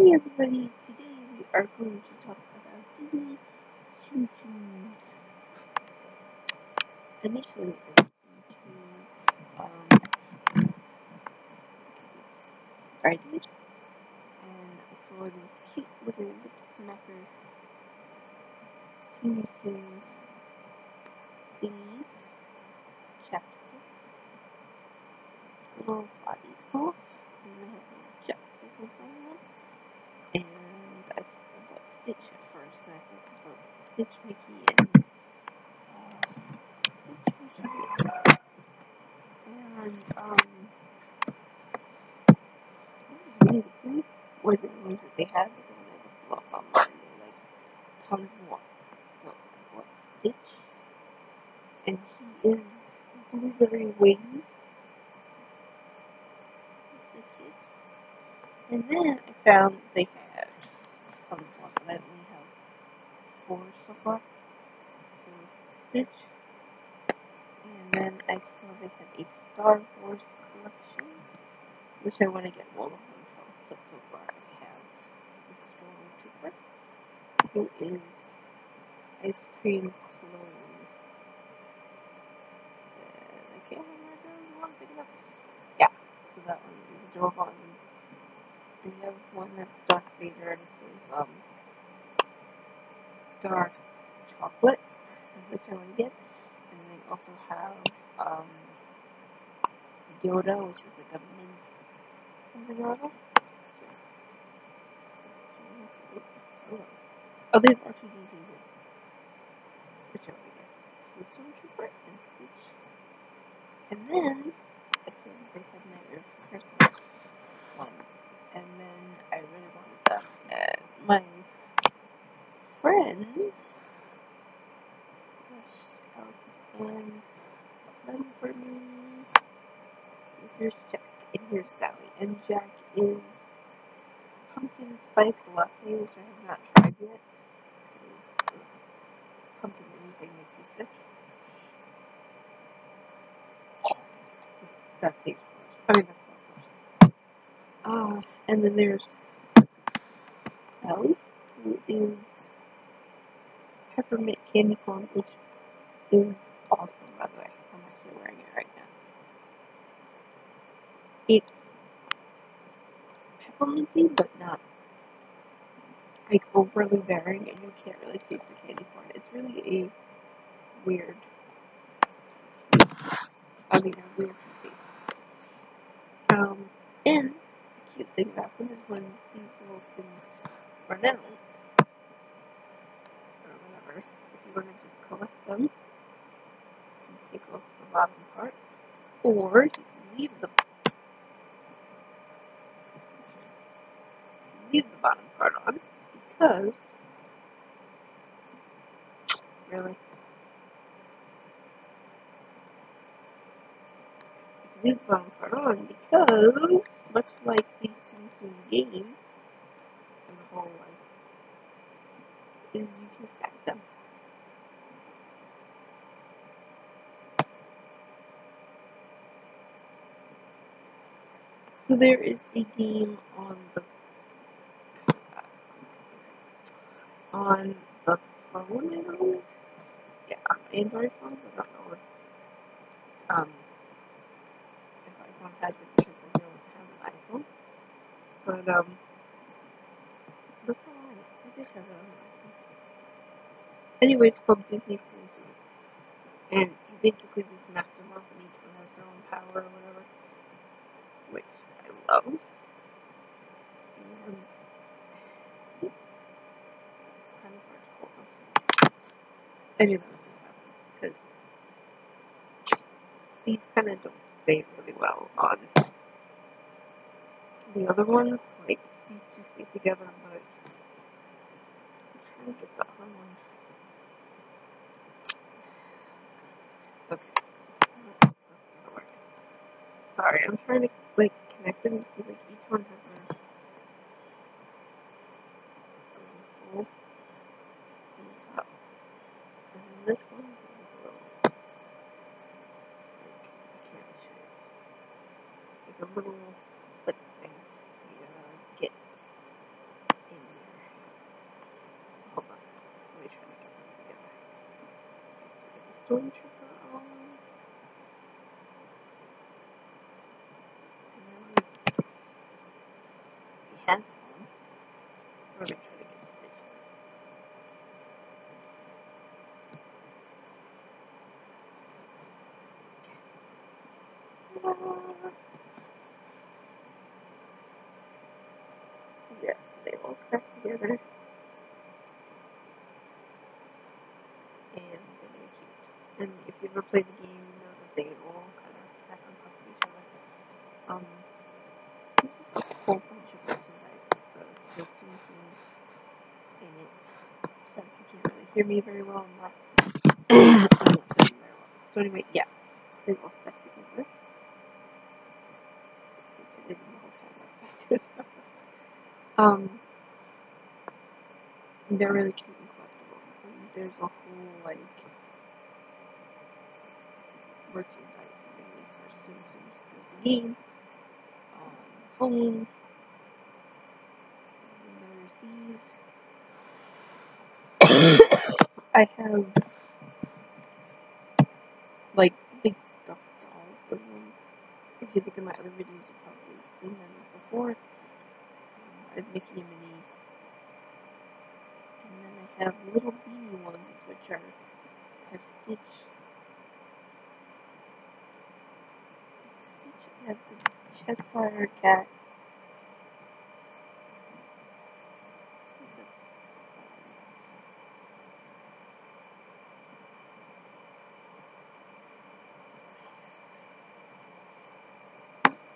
Hey everybody, today we are going to talk about Disney Tsums. So, initially I was going to, um, Friday, and I saw these cute little lip smacker Tsum thingies, chapsticks, little bodies stuff, and they have little chapstick inside them. And I, s- I bought Stitch and I thought about Stitch Mickey and Stitch and um, what was Winnie the ones that they had, but then I up online, like tons more. So I bought Stitch, and he is blueberry wings. And then I found they had tons more, but I only have four so far. So Stitch, and then I saw they had a Star Wars collection, which I want to get all of them from. But so far I have the Stormtrooper, who is ice cream clone. And I can't remember the one up. Yeah, so that one is adorable. And they have one that's Darth Vader and it says um Darth Chocolate, which I to get. And they also have um Yoda, which is like a mint something or other. So, oh, they have R2D2 too, which I to get. So the Stormtrooper and Stitch. And then I saw they had Nightmare Christmas ones, and then I really wanted them. And my friend rushed out and bought them for me. And here's Jack, and here's Sally. And Jack is pumpkin spice latte, which I have not tried yet because pumpkin anything makes me sick. That tastes worse. I mean, that's not worse. Uh, and then there's Sally, who is peppermint candy corn, which is awesome, by the way. I'm actually wearing it right now. It's pepperminty, but not like overly bearing, and you can't really taste the candy corn. It's really a weird. I mean, a weird taste. Um, and the cute thing about them is when these little things run out, or whatever, if you want to just collect them, you can take off the bottom part, or you can leave the leave the bottom part on because really leave the bottom part on because much like the Tsum Tsum game and the whole like is you can stack them. So there is a game on the on the phone, I believe. Yeah, Android phones. I don't know if um if iPhone has it because I don't have an iPhone. But um that's all right. I did have it on my iPhone. Anyway, it's called Disney Tsum. And you basically just match them up and each one has their own power or whatever. Which I love. And see, it's kind of hard to hold them. Was because these kind of don't stay really well on the other ones. Like these two stay together, but I'm trying to get the other one. Okay, that's gonna work. Sorry, I'm trying to like connect them. See, like each one has this one as well. Like, I can't show you. Like a little clip thing you gotta get in there. So hold on. Let me try to get them together. Okay, so get the stormtrooper on. And then we had one. We're gonna try to get So they all stack together. and they're really cute. And if you ever play the game, you know that they all kind of stack on top of each other. Um, there's a whole bunch of merchandise with the, the Tsum Tsums in it. Sorry if you can't really hear me very well. I'm not, I'm not very well. So anyway, yeah, they all stack together. If I did the whole time like that. Um, they're really cute and collectible. And there's a whole like merchandise thing for Tsums. There's the game on the phone. And then there's these. I have like big stuffed dolls of them. If you look at my other videos, you've probably have seen them before. I have Mickey and Minnie. And then I have little beanie ones, which are have Stitch. Stitch. I have the Cheshire cat.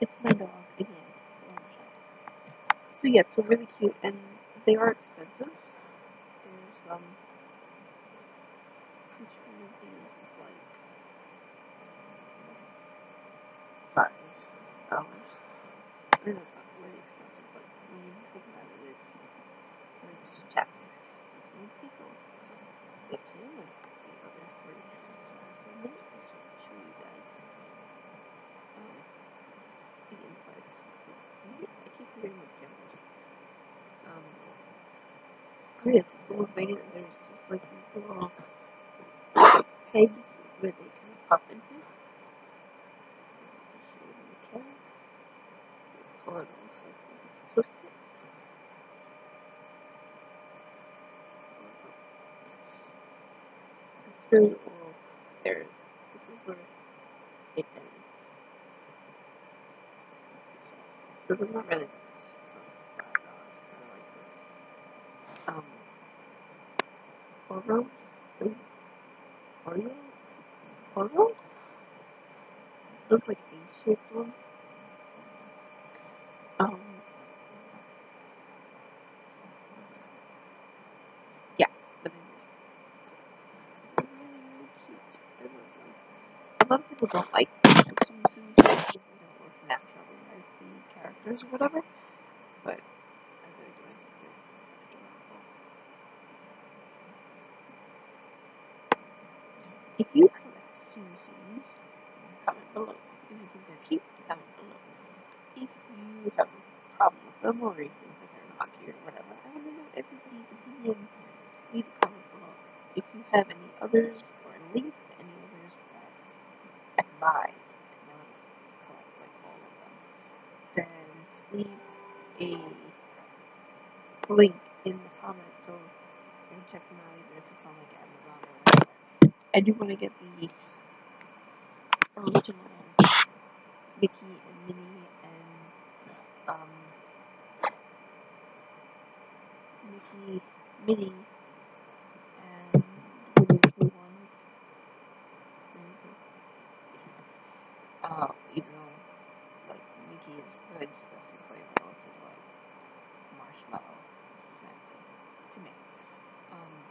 It's my dog again. So yes, so really cute, and they are expensive. There's um, each one of these is like five dollars. I mean, that's not really expensive, but when you think about it, it's they're just chapstick. It's my take off Stitch in and the other three. So for a minute, just show you guys um, the insides. I keep forgetting what the camera is. Um, oh and there's just like these little pegs where they kind of pop into. Pull it off. That's really all there is. This is where it ends. So there's not really much for five dollars. It's kind of like those um Oros, Ooh, Oreo, Oros. Those like A-shaped ones. Um, yeah, but anyway, really cute. I love them. A lot of people don't like the Tsum Tsums because they don't look naturally as the characters or whatever. But. If you collect Tsums. If you think they're cute, comment below. If you have a problem with them or you think that they're not cute or whatever, I want to know everybody's opinion. Leave a comment below. If you have any others or links to any others that I can buy, because I want to collect like all of them, then leave a link in the comments so I can check them out even if it's on like Amazon or whatever. I do want to get the original Mickey and Minnie and um Mickey, Minnie, and the Pooh ones. Uh, even though like Mickey is really disgusting flavor, which is like marshmallow, which is nasty to me. Um,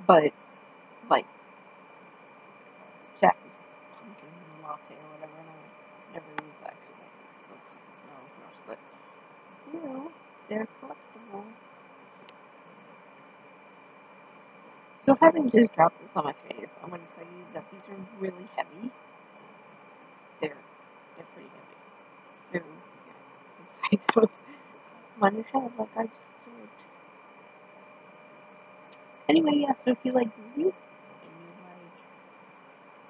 but like Jack is pumpkin latte or whatever, and I would never use that because I ugh, the smell is gross. But still, they're collectible. So having just dropped this on my face, I'm gonna tell you that these are really heavy. They're they're pretty heavy. So yeah, I don't want to have like I just did. Anyway, yeah. So if you like Disney and you like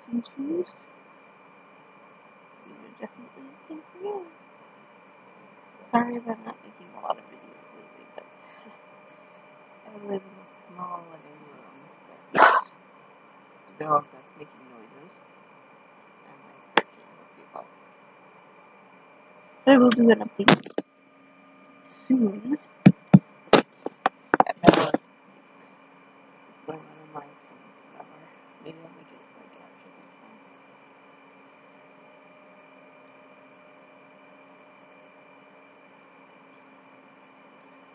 Tsum Tsums. These are definitely a thing for you. Sorry about not making a lot of videos lately, but I live in a small living dog that's making noises and like 13 other people. But I will do an update soon about what's going on in life and whatever. Maybe I'll make it like after this one.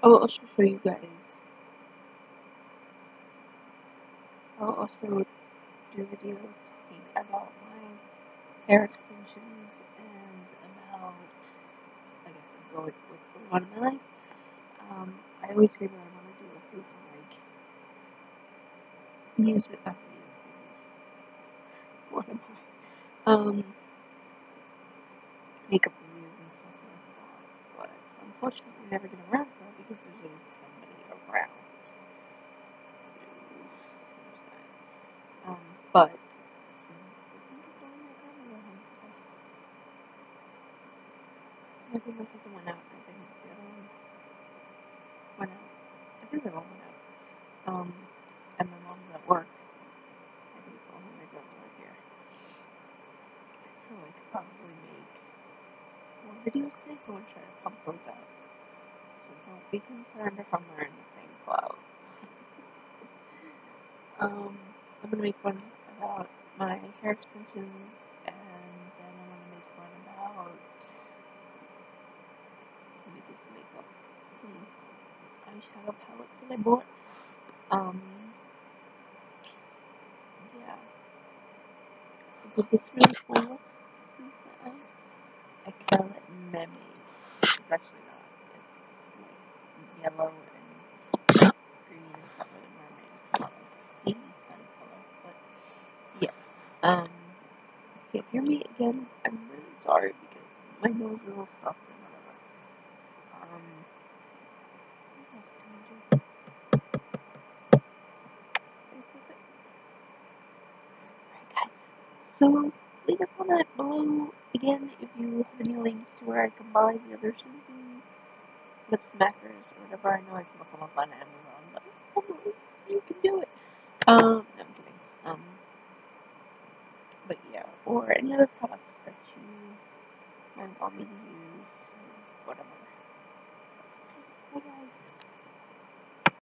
I will also show you guys. I'll also do videos talking about my hair extensions and about, I guess, I'm going, what's going on in my life. Um, I always say that I want to do updates on like music, uh. What am I? Um, makeup reviews and stuff like that. But unfortunately, I never get around to that because there's always somebody around. Um, but since I think it's only my grandmother home today, I think my cousin went out. I think the other one went out. I think they all went out. Um, and my mom's at work. I think it's only my grandmother here. So I could probably make more videos today, so I'm trying to pump those out. So don't be concerned if I'm wearing the same clothes. um, I'm gonna make one about my hair extensions, and then I'm gonna make one about maybe some makeup, some eyeshadow palettes that I bought. Um, yeah, I did this really cool look. See my eyes? I call it Meme. It's actually not. It's like yellow and green and stuff like mermaid. It's more like a sea kind of color. But yeah. Um if you can't hear me again, I'm really sorry because my nose is all stuffed and whatever. Um what else can I do? I guess it. Alright guys. So leave a comment below again if you have any links to where I can buy the other Tsum Tsum lip smackers or whatever. I know I can look them up on Amazon, but hopefully you can do it. Um, no, I'm kidding. Um, or any other products that you might want me to use, whatever.